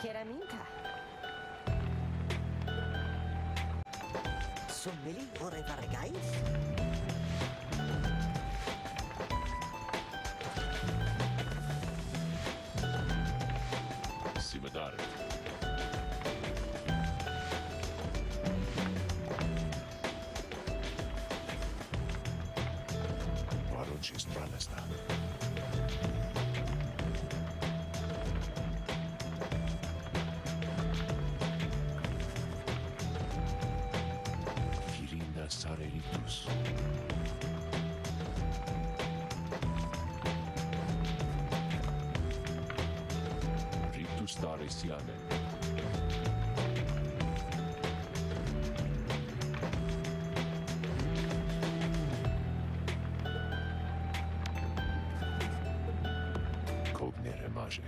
queira minta. Sommelier, vorrei fare guys? Kirinda Sareritus. Ritus Daresiane. Cognere Mage.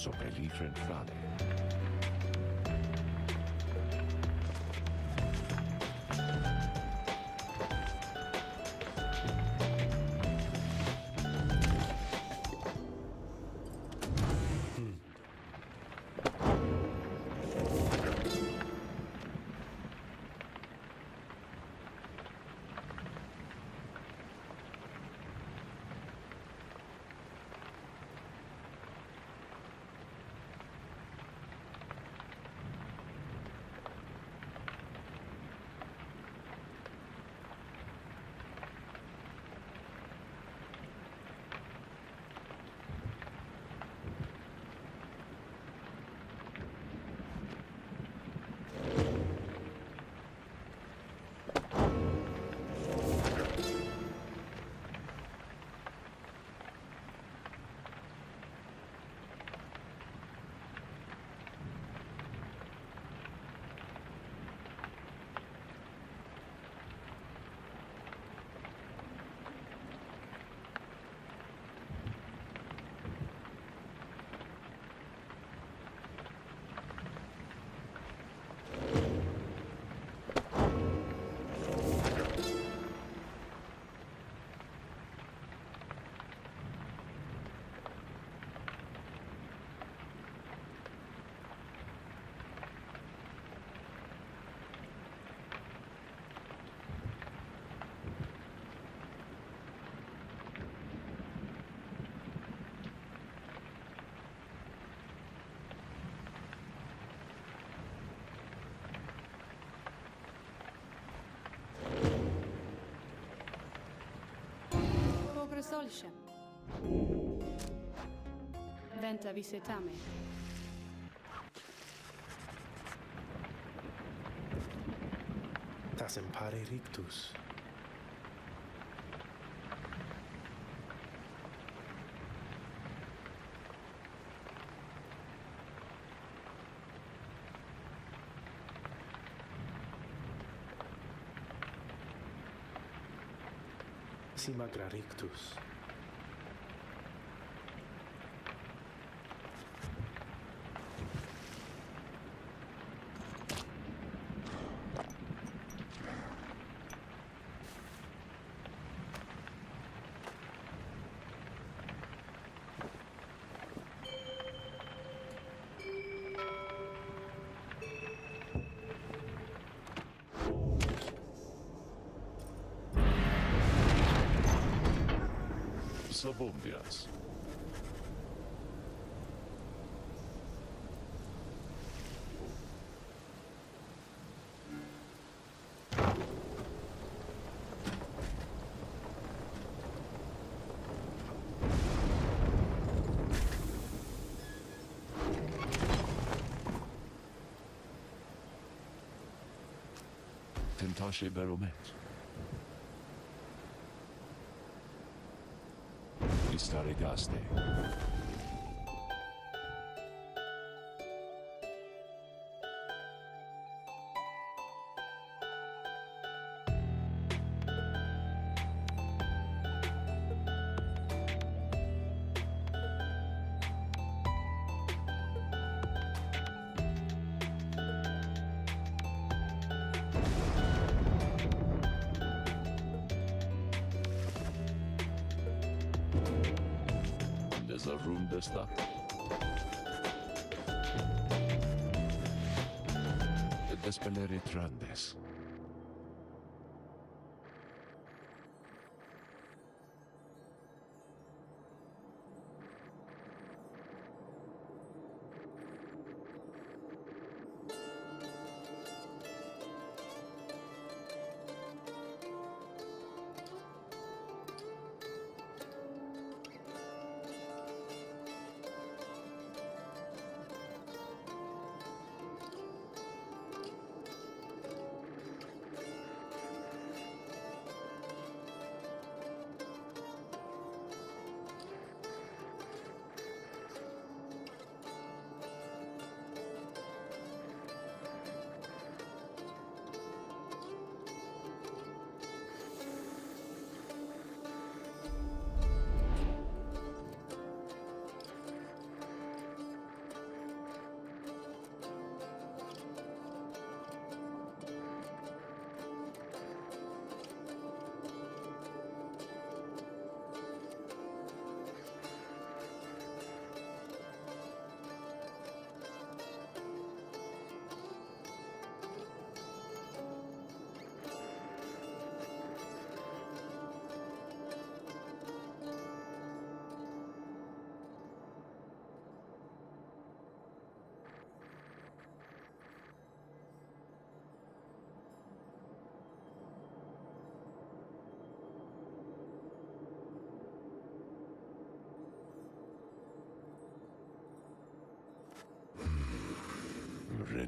so believe in Friday. dolce. Ventavi setame. Tasem pare rictus. Simacra rictus. Baromet. Istare Gaste. There's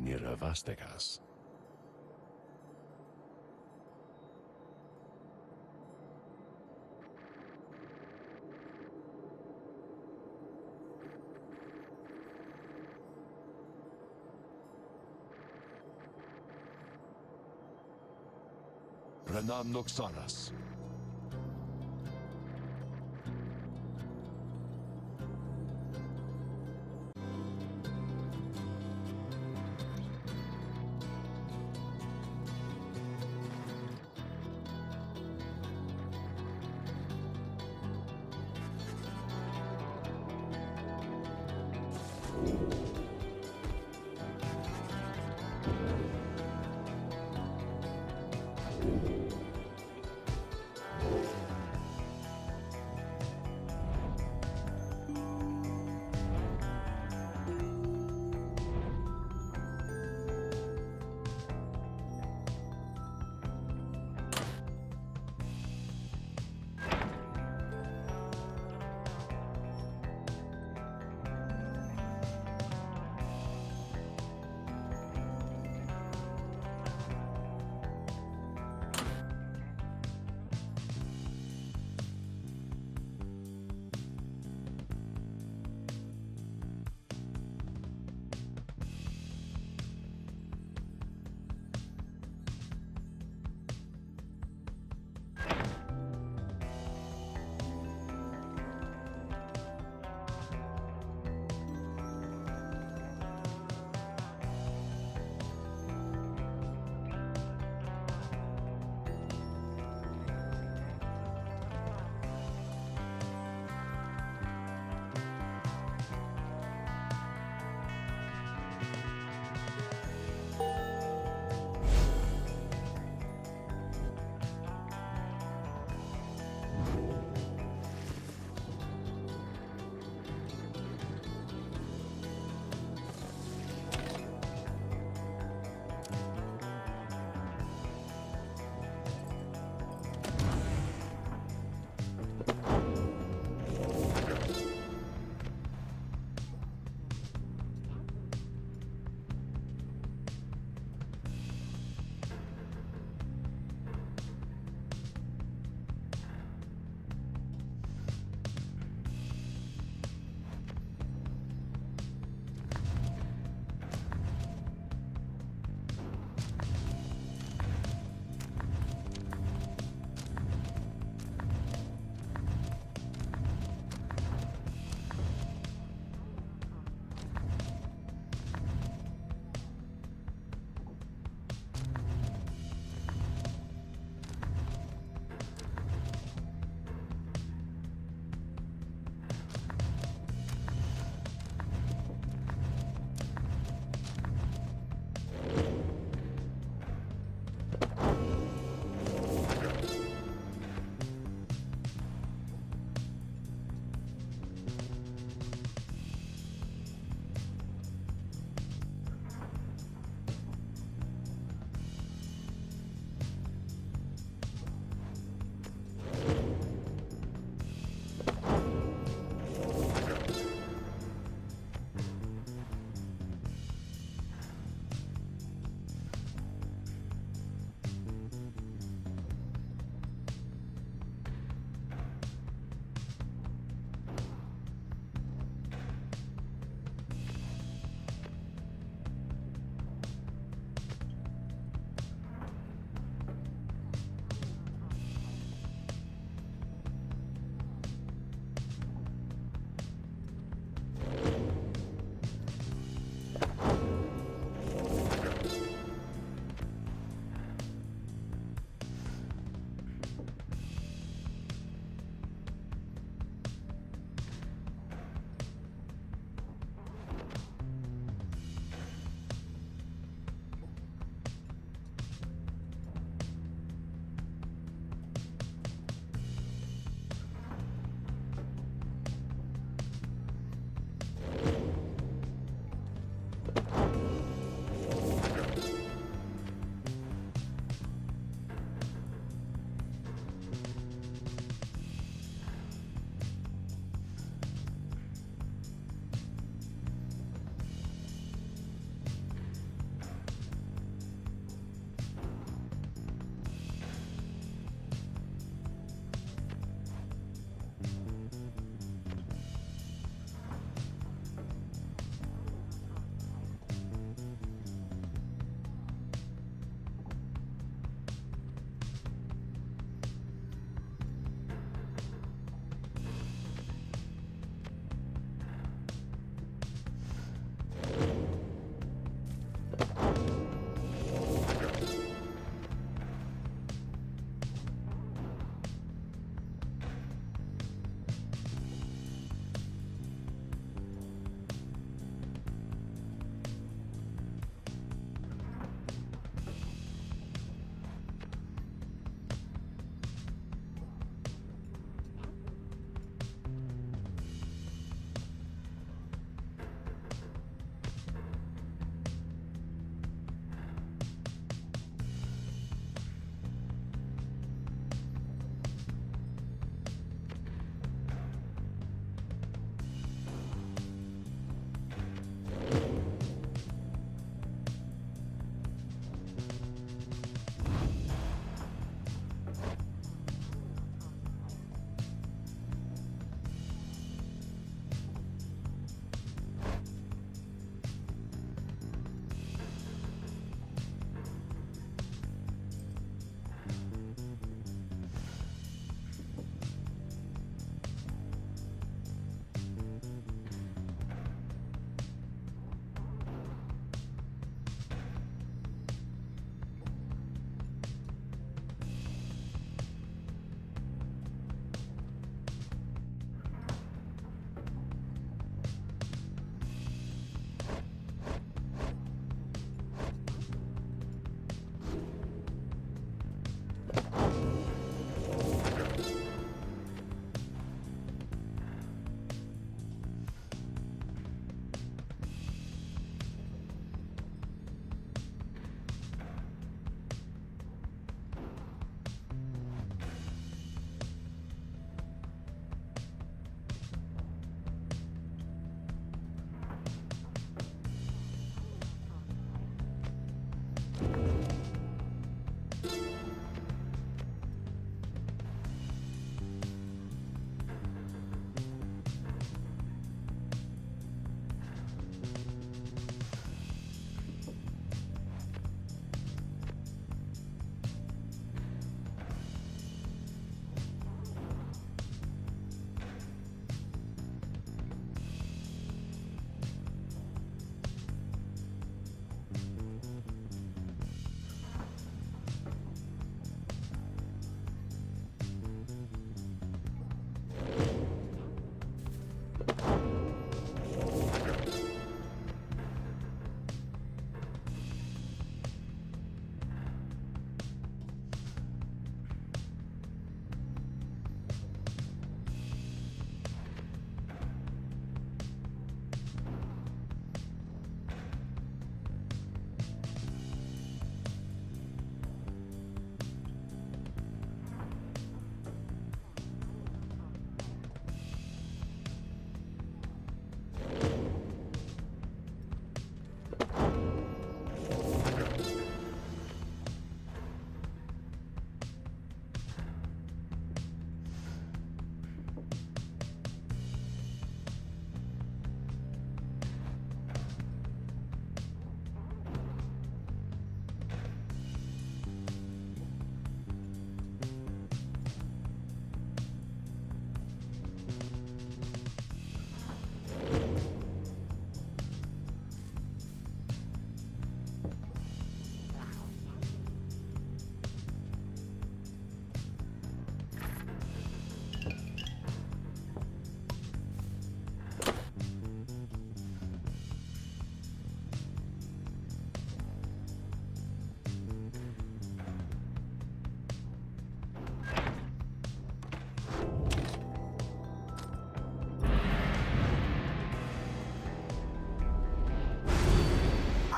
Renira Vastegas. Pranam Noxanas.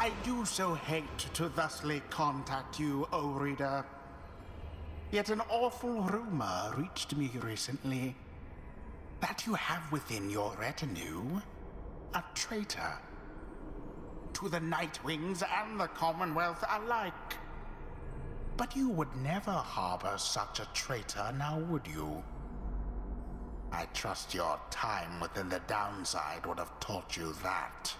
I do so hate to thusly contact you, O reader. Yet an awful rumor reached me recently that you have within your retinue a traitor to the Nightwings and the Commonwealth alike. But you would never harbor such a traitor, now would you? I trust your time within the downside would have taught you that.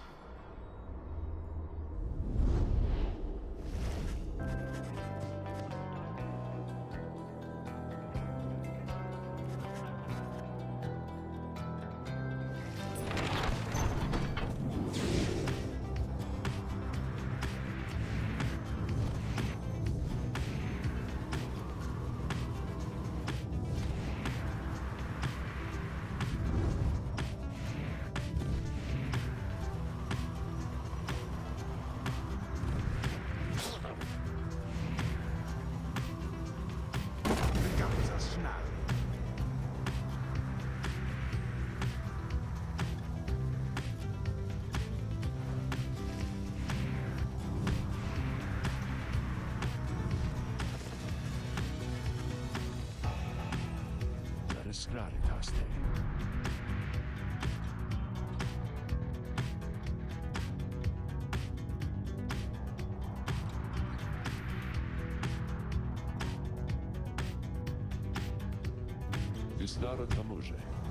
Gustara Tamurze. Atrecarum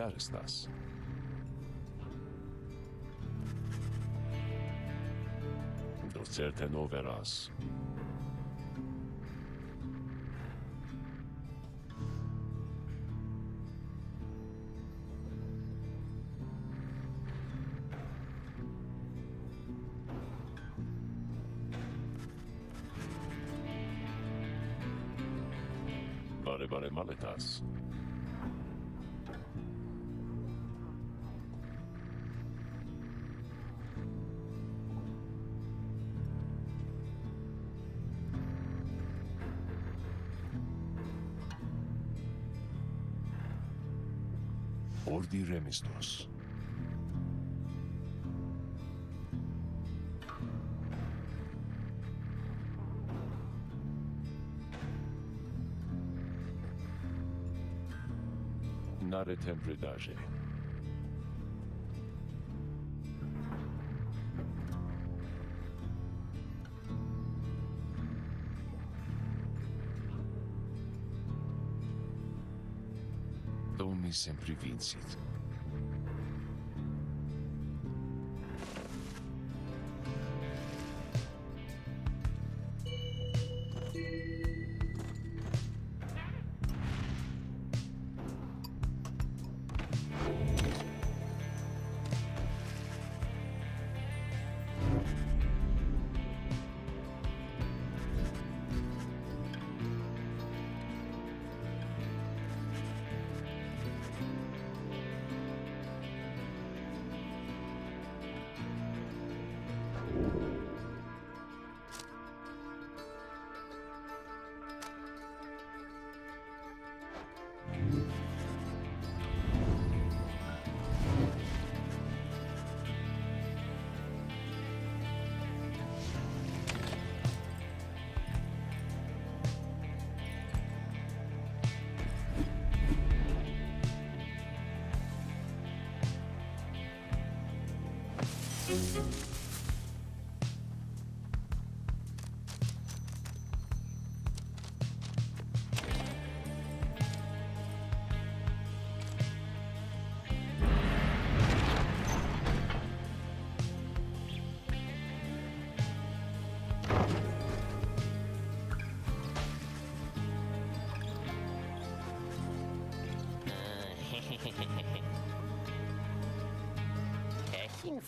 lugar estás? Do certe é não verás. ორდი რემის დროს. ნარე თემპერატურაში sempre Vincent.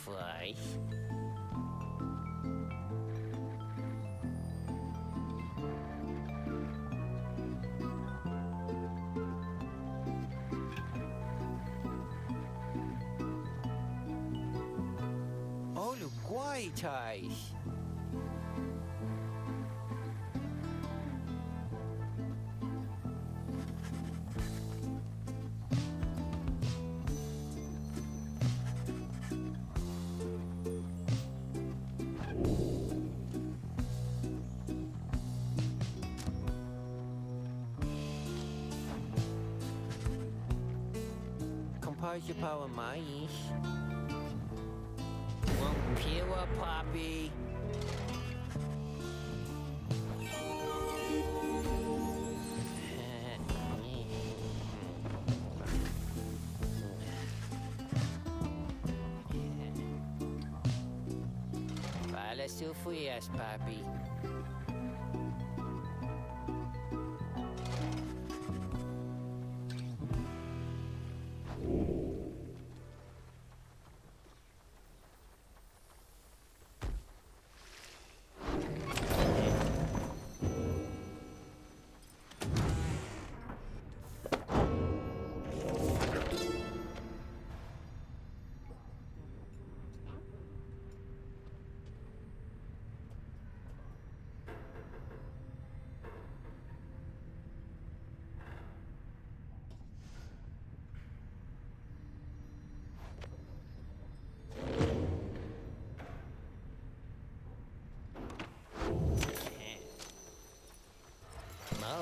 Hessenfleisch? Olha o Guaitais! Compose mais. Vamos lá, papi. Fala, seu Fuias, papi.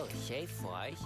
Oh, Schäfreich.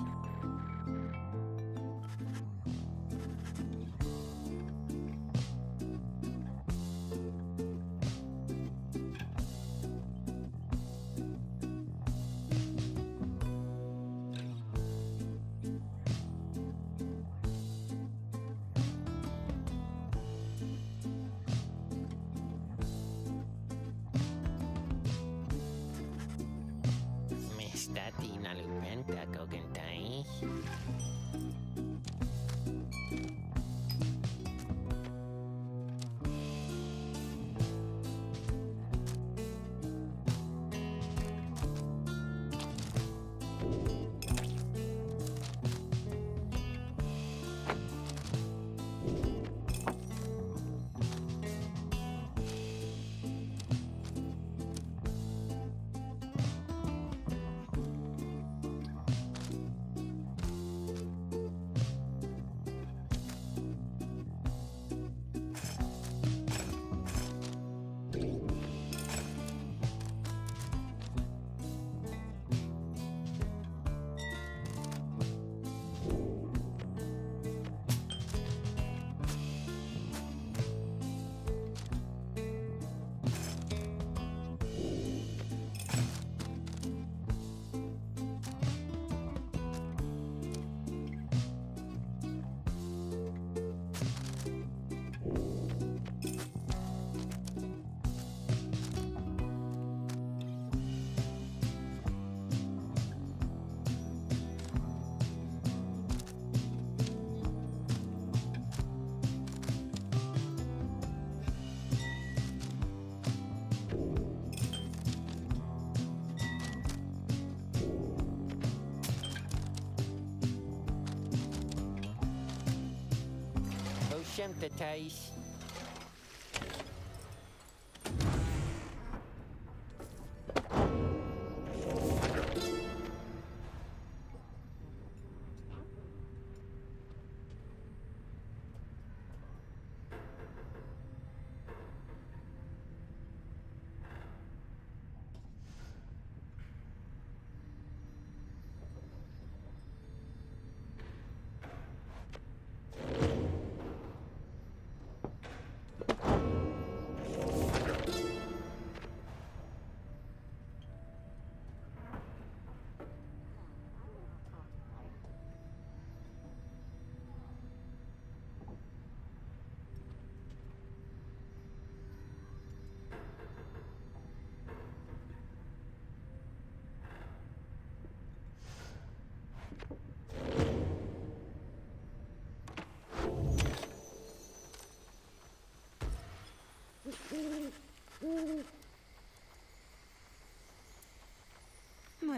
Skämtar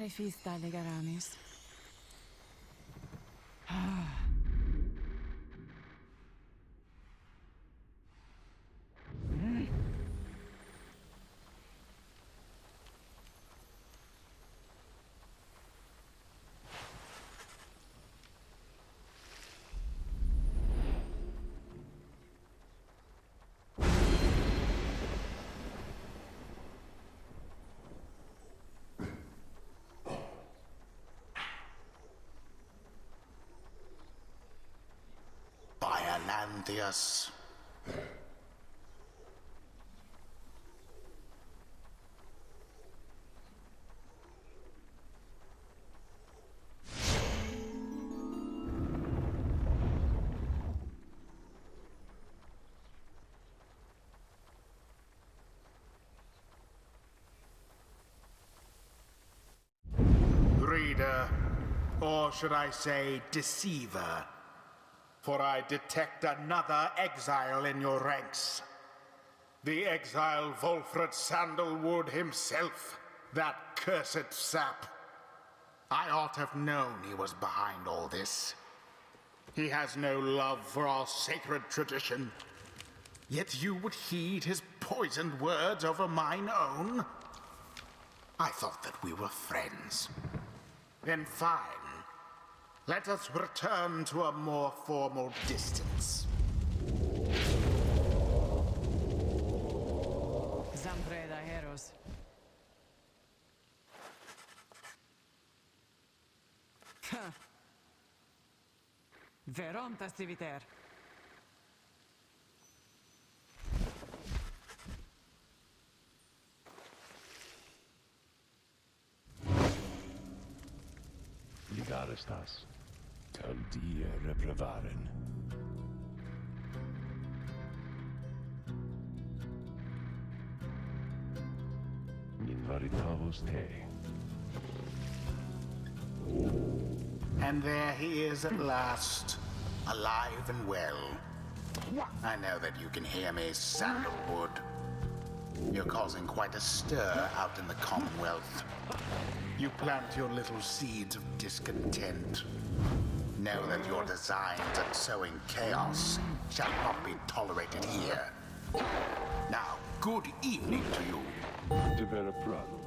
I feast thy. Ananthius. Reader, or should I say deceiver? For I detect another exile in your ranks. The exile Volfred Sandalwood himself, that cursed sap. I ought have known he was behind all this. He has no love for our sacred tradition. Yet you would heed his poisoned words over mine own? I thought that we were friends. Then fine. Let us return to a more formal distance. Zampreda heros. Ha. Verom tastiviter. Ligar estas. Tal die reprevaren. Invaritavos te. And there he is at last, alive and well. I know that you can hear me, Sandalwood. You're causing quite a stir out in the Commonwealth. You plant your little seeds of discontent. Know that your designs at sowing chaos shall not be tolerated here. Now, good evening to you. Devere prado.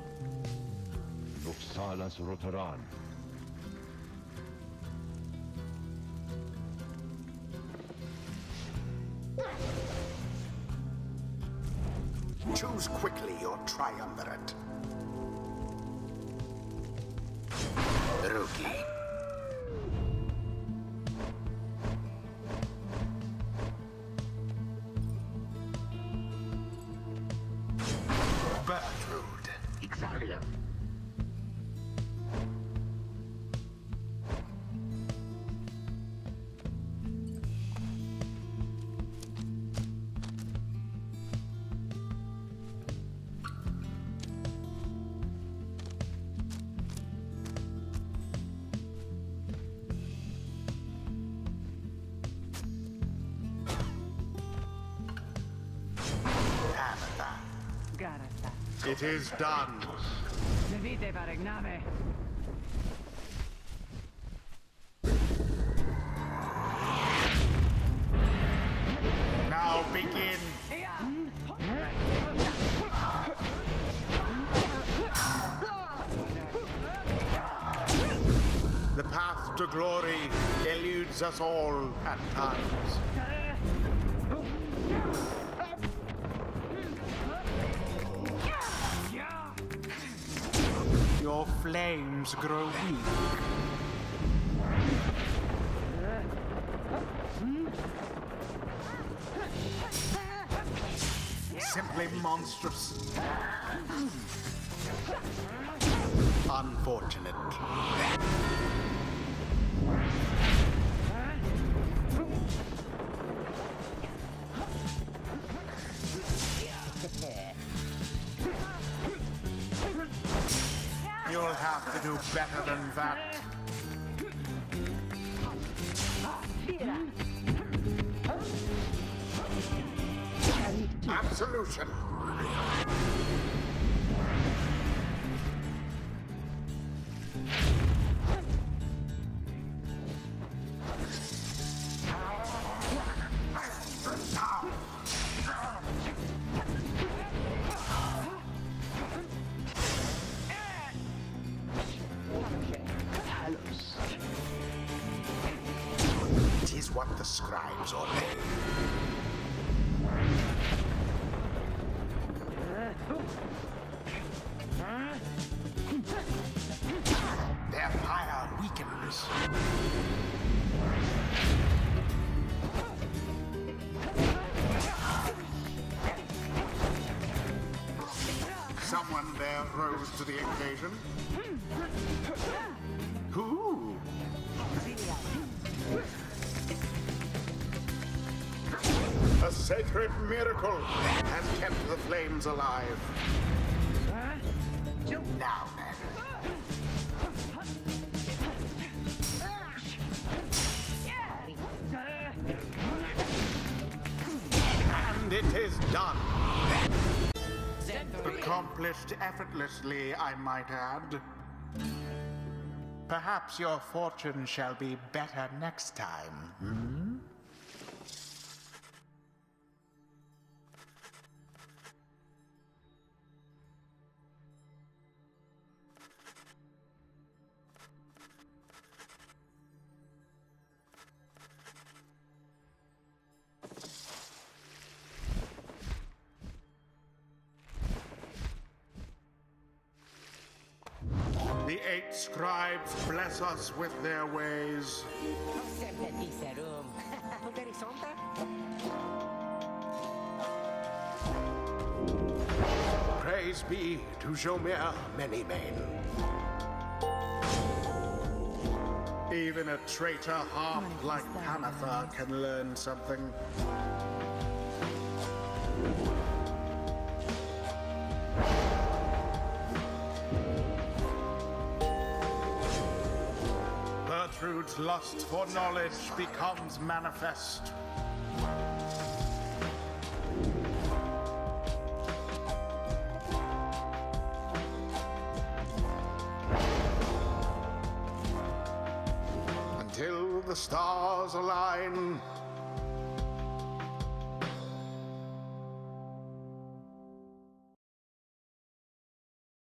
Voxalas rotaran. Choose quickly your triumvirate. It is done. Now begin. The path to glory eludes us all at times. Monstrous. Unfortunate. solution. Rose to the occasion. Who? A sacred miracle has kept the flames alive. Now then. And it is done. Accomplished I might add. Perhaps your fortune shall be better next time. hmm? Eight scribes bless us with their ways. Praise be to Jomir Manymane. Even a traitor harp like Pamitha can learn something. Gertrude's lust for knowledge becomes manifest.